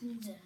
全然。